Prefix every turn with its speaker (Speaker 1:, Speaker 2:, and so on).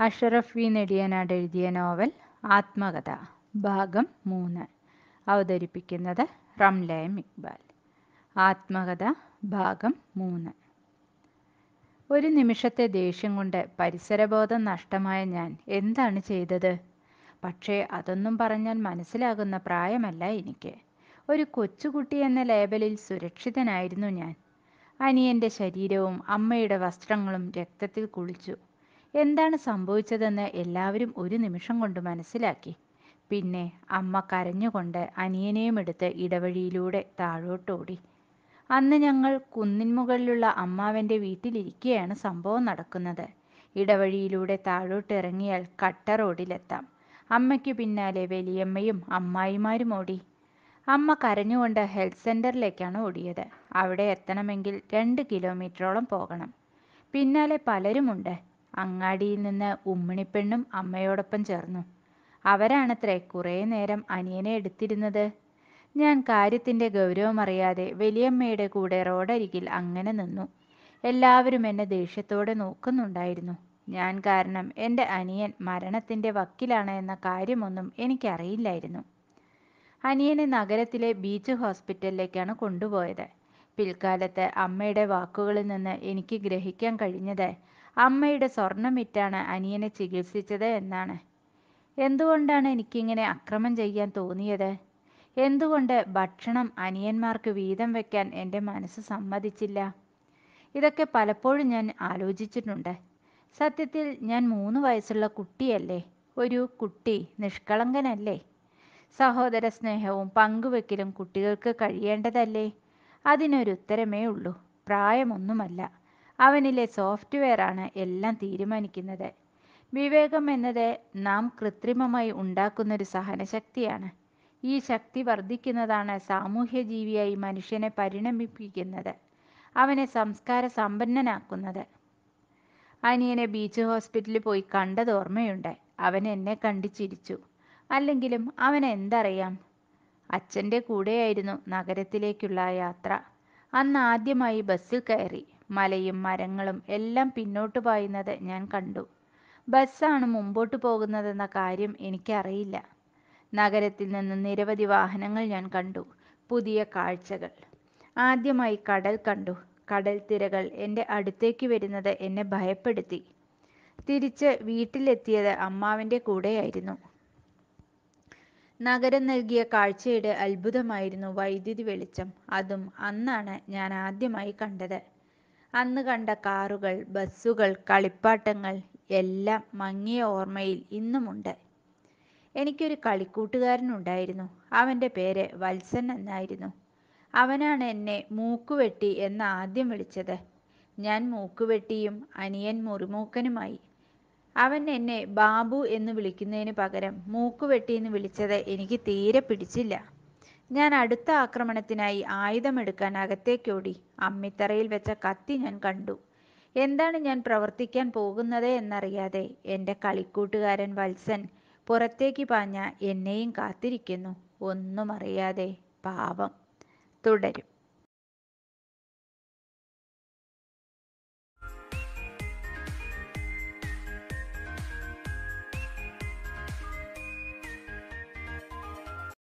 Speaker 1: Ashraf V Nediyanad എഴുതിയ novel ആത്മകഥ ഭാഗം മൂന്ന്. അവതരിപ്പിക്കുന്നത് റംലയം ഇക്ബാൽ. ആത്മകഥ ഭാഗം മൂന്ന്. ഒരു നിമിഷത്തെ ദേഷ്യം കൊണ്ട് പരിസരബോധം നഷ്ടമായ ഞാൻ എന്താണ് ചെയ്തത്? പക്ഷേ അതൊന്നും പറഞ്ഞാൽ മനസ്സിലാകുന്ന പ്രായമല്ല എനിക്ക്. ഒരു കൊച്ചുകുട്ടി എന്ന ലേബലിൽ സുരക്ഷിതനായിരുന്നു ഞാൻ. അനിയന്റെ ശരീരവും അമ്മയുടെ വസ്ത്രങ്ങളും രക്തത്തിൽ കുളിച്ചു. എന്താണ് സംഭവിച്ചതെന്ന് എല്ലാവരും ഒരു നിമിഷം കൊണ്ട് മനസ്സിലാക്കി. പിന്നെ അമ്മ കരഞ്ഞുകൊണ്ട് അനിയനെയും എടുത്ത് ഇടവഴിയിലൂടെ താഴോട്ടോടി. അന്ന് ഞങ്ങൾ കുന്നിൻമുകളിലുള്ള അമ്മാവന്റെ വീട്ടിലിരിക്കുകയാണ് സംഭവം നടക്കുന്നത്. ഇടവഴിയിലൂടെ താഴോട്ട് ഇറങ്ങിയാൽ കട്ട റോഡിലെത്താം. അമ്മയ്ക്ക് പിന്നാലെ വലിയമ്മയും അമ്മായിമാരും ഓടി. അമ്മ കരഞ്ഞുകൊണ്ട് ഹെൽത്ത് സെന്ററിലേക്കാണ് ഓടിയത്. അവിടെ എത്തണമെങ്കിൽ രണ്ട് കിലോമീറ്ററോളം പോകണം. പിന്നാലെ പലരുമുണ്ട്. അങ്ങാടിയിൽ നിന്ന് ഉമ്മിണിപ്പെണ്ണും അമ്മയോടൊപ്പം ചേർന്നു. അവരാണത്രേ കുറേ നേരം അനിയനെ എടുത്തിരുന്നത്. ഞാൻ കാര്യത്തിന്റെ ഗൗരവമറിയാതെ വലിയമ്മയുടെ കൂടെ റോഡരികിൽ അങ്ങനെ നിന്നു. എല്ലാവരും എന്നെ ദേഷ്യത്തോടെ നോക്കുന്നുണ്ടായിരുന്നു. ഞാൻ കാരണം എന്റെ അനിയൻ മരണത്തിന്റെ വക്കിലാണ് എന്ന കാര്യമൊന്നും എനിക്കറിയില്ലായിരുന്നു. അനിയനെ നഗരത്തിലെ ബീച്ച് ഹോസ്പിറ്റലിലേക്കാണ് കൊണ്ടുപോയത്. പിൽക്കാലത്ത് അമ്മയുടെ വാക്കുകളിൽ നിന്ന് എനിക്ക് ഗ്രഹിക്കാൻ കഴിഞ്ഞത് അമ്മയുടെ സ്വർണം വിറ്റാണ് അനിയനെ ചികിത്സിച്ചത് എന്നാണ്. എന്തുകൊണ്ടാണ് എനിക്കിങ്ങനെ അക്രമം ചെയ്യാൻ തോന്നിയത്? എന്തുകൊണ്ട് ഭക്ഷണം അനിയന്മാർക്ക് വീതം വെക്കാൻ എന്റെ മനസ്സ് സമ്മതിച്ചില്ല? ഇതൊക്കെ പലപ്പോഴും ഞാൻ ആലോചിച്ചിട്ടുണ്ട്. സത്യത്തിൽ ഞാൻ മൂന്ന് വയസ്സുള്ള കുട്ടിയല്ലേ? ഒരു കുട്ടി നിഷ്കളങ്കനല്ലേ? സഹോദര സ്നേഹവും പങ്കുവെക്കലും കുട്ടികൾക്ക് കഴിയേണ്ടതല്ലേ? അതിനൊരു ഉത്തരമേ ഉള്ളൂ. പ്രായമൊന്നുമല്ല. അവനിലെ സോഫ്റ്റ്വെയറാണ് എല്ലാം തീരുമാനിക്കുന്നത്. വിവേകം എന്നത് നാം കൃത്രിമമായി ഉണ്ടാക്കുന്നൊരു സഹനശക്തിയാണ്. ഈ ശക്തി വർദ്ധിക്കുന്നതാണ് സാമൂഹ്യ ജീവിയായി മനുഷ്യനെ പരിണമിപ്പിക്കുന്നത്. അവനെ സംസ്കാര സമ്പന്നനാക്കുന്നത് അനിയനെ ബീച്ച് ഹോസ്പിറ്റലിൽ പോയി കണ്ടത് ഓർമ്മയുണ്ട്. അവൻ എന്നെ കണ്ടിച്ചിരിച്ചു ചിരിച്ചു. അല്ലെങ്കിലും അവൻ എന്തറിയാം? അച്ഛന്റെ കൂടെയായിരുന്നു നഗരത്തിലേക്കുള്ള യാത്ര. അന്ന് ആദ്യമായി ബസ്സിൽ കയറി. മലയും മരങ്ങളും എല്ലാം പിന്നോട്ട് പായുന്നത് ഞാൻ കണ്ടു. ബസ്സാണ് മുമ്പോട്ട് പോകുന്നതെന്ന കാര്യം എനിക്കറിയില്ല. നഗരത്തിൽ നിന്ന് നിരവധി വാഹനങ്ങൾ ഞാൻ കണ്ടു. പുതിയ കാഴ്ചകൾ. ആദ്യമായി കടൽ കണ്ടു. കടൽ തിരകൾ എന്റെ അടുത്തേക്ക് വരുന്നത് എന്നെ ഭയപ്പെടുത്തി. തിരിച്ച് വീട്ടിലെത്തിയത് അമ്മാവിന്റെ കൂടെയായിരുന്നു. നഗരം നൽകിയ കാഴ്ചയുടെ അത്ഭുതമായിരുന്നു വൈദ്യുതി വെളിച്ചം. അതും അന്നാണ് ഞാൻ ആദ്യമായി കണ്ടത്. അന്ന് കണ്ട കാറുകൾ ബസ്സുകൾ കളിപ്പാട്ടങ്ങൾ എല്ലാം മങ്ങിയ ഓർമ്മയിൽ ഇന്നുമുണ്ട്. എനിക്കൊരു കളിക്കൂട്ടുകാരനുണ്ടായിരുന്നു. അവന്റെ പേര് വത്സൻ എന്നായിരുന്നു. അവനാണ് എന്നെ മൂക്കുവെട്ടി എന്ന് ആദ്യം വിളിച്ചത്. ഞാൻ മൂക്കുവെട്ടിയും അനിയൻ മുറിമൂക്കനുമായി. അവൻ എന്നെ ബാബു എന്ന് വിളിക്കുന്നതിന് പകരം മൂക്കുവെട്ടി എന്ന് വിളിച്ചത് എനിക്ക് തീരെ പിടിച്ചില്ല. ഞാൻ അടുത്ത ആക്രമണത്തിനായി ആയുധമെടുക്കാൻ അകത്തേക്കോടി. അമ്മിത്തറയിൽ വെച്ച കത്തി ഞാൻ കണ്ടു. എന്താണ് ഞാൻ പ്രവർത്തിക്കാൻ പോകുന്നത് എന്നറിയാതെ എന്റെ കളിക്കൂട്ടുകാരൻ വത്സൻ പുറത്തേക്ക് പാഞ്ഞ എന്നെയും കാത്തിരിക്കുന്നു. ഒന്നും അറിയാതെ പാവം. തുടരും.